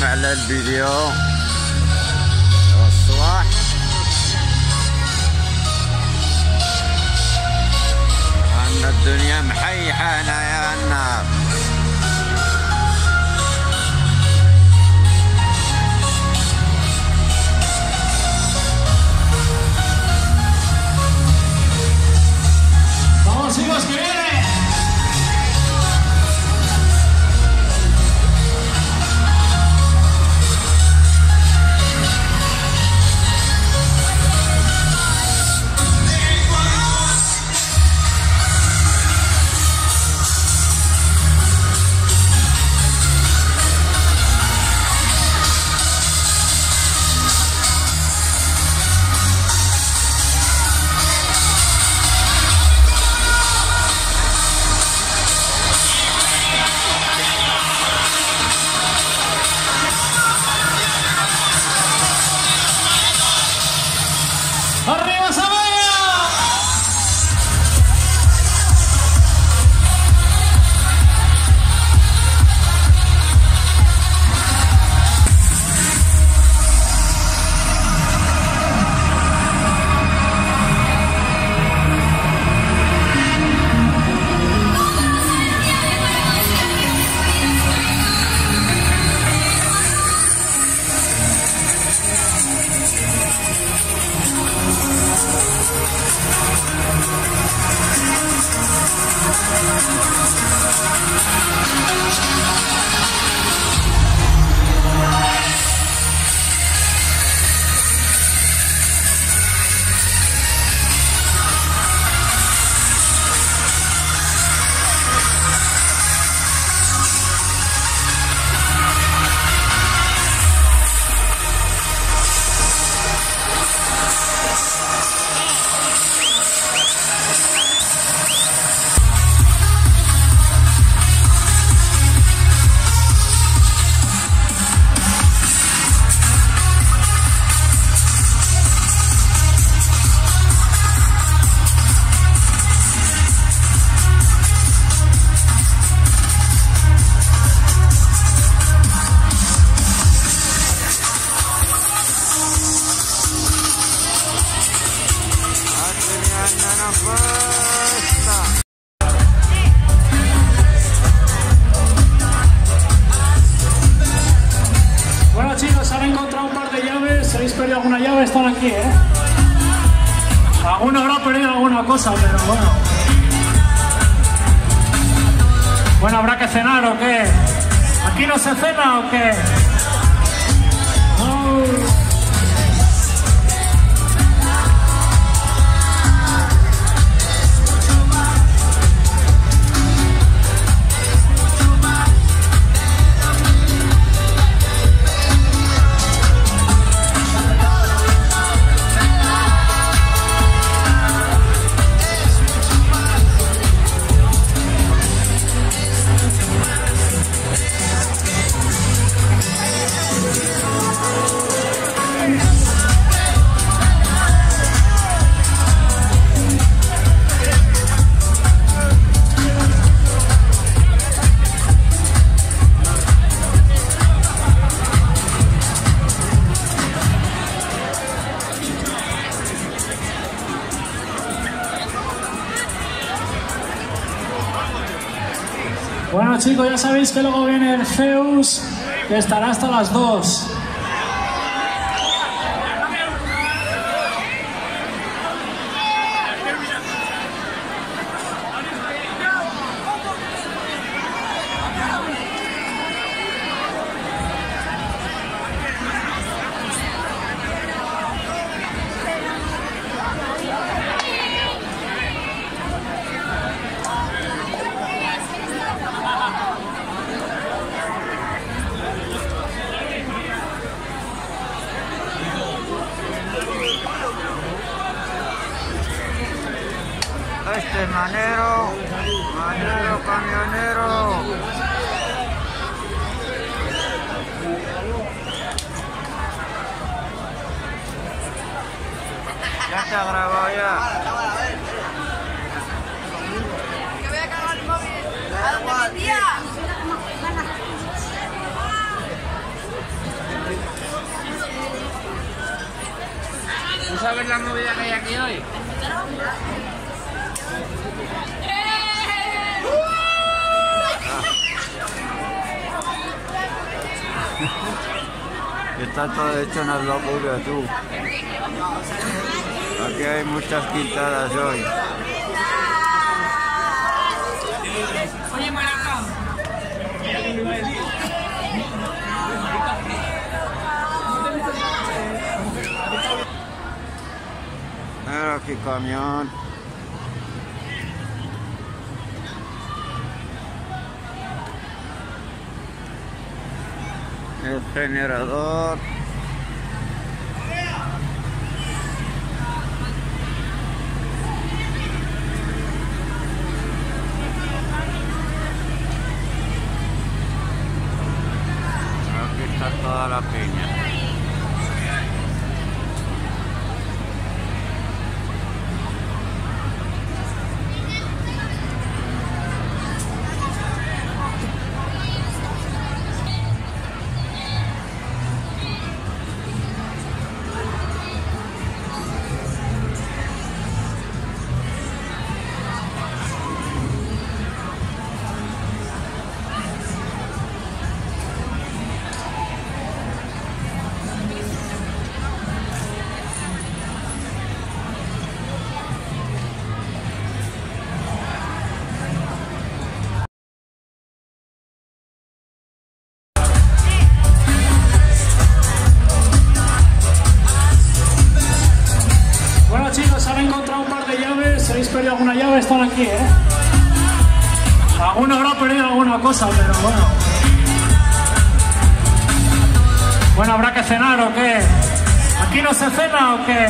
معكم على الفيديو. الصباح. عندنا الدنيا محيحة هنا يا النار cosa, pero bueno. Bueno, ¿habrá que cenar o qué? ¿Aquí no se cena o qué? Chicos, ya sabéis que luego viene el Zeus, que estará hasta las 2. Se ha grabado ya. A ¿Tú sabes la movida que hay aquí hoy? Está todo hecho una locura, tú. Aquí hay muchas quintadas hoy. Oye, Maraca. Mira aquí camión. El generador. Cosa, pero bueno. Bueno, ¿habrá que cenar o qué? ¿Aquí no se cena o qué?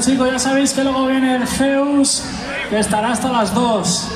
Chicos, ya sabéis que luego viene el Zeus, que estará hasta las 2.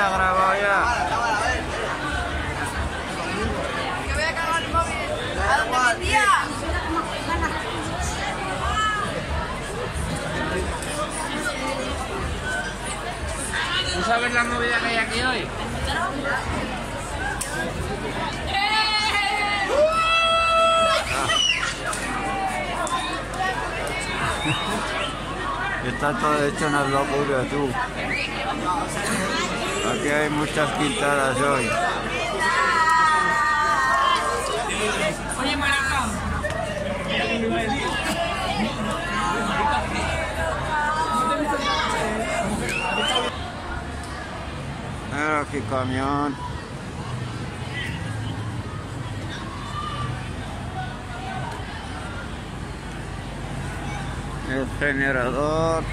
Te ha grabado ya. Que voy a cargar el móvil. ¿A dónde mi tía? ¿Tú sabes la movida que hay aquí hoy? Está todo hecho una locura, tú. Aquí hay muchas quintadas hoy. Oye, Maraca. Mira aquí camión. El generador.